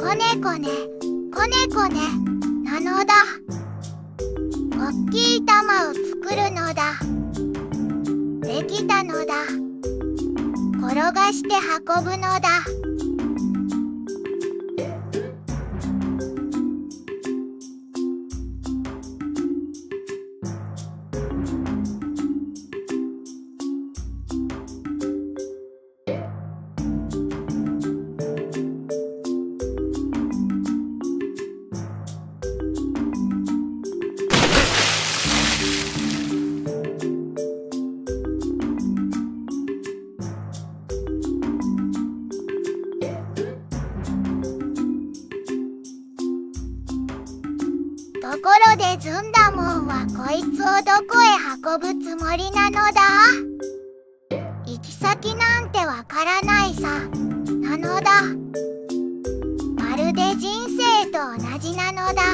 こねこね。こねこね。なのだ。おっきい玉を作るのだ。できたのだ。転がして運ぶのだ。ところでずんだもんはこいつをどこへ運ぶつもりなのだ？行き先なんてわからないさ。なのだ。まるで人生と同じなのだ。